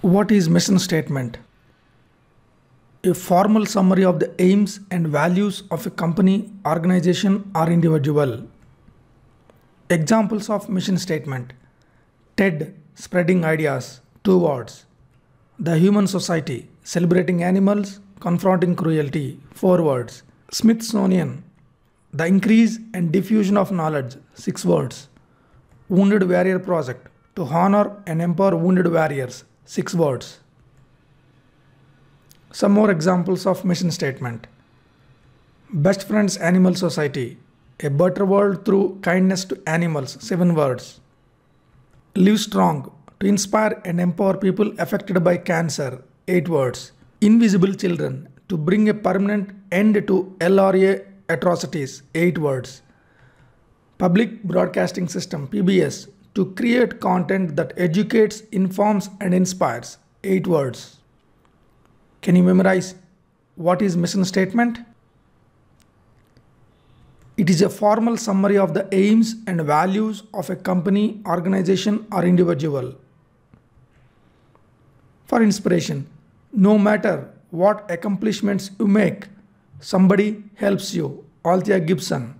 What is mission statement? A formal summary of the aims and values of a company, organization, or individual. Examples of mission statement TED, spreading ideas, two words. The Humane Society, celebrating animals, confronting cruelty, four words. Smithsonian, the increase and diffusion of knowledge, six words. Wounded Warrior Project, to honor and empower wounded warriors, six words. Some more examples of mission statement. Best Friends Animal Society, a better world through kindness to animals, seven words. Livestrong, to inspire and empower people affected by cancer, eight words. Invisible Children, to bring a permanent end to LRA atrocities, eight words. Public Broadcasting System, PBS, to create content that educates, informs, and inspires, eight words. Can you memorize what is mission statement? It is a formal summary of the aims and values of a company, organization, or individual. For inspiration, no matter what accomplishments you make, somebody helps you. Althea Gibson.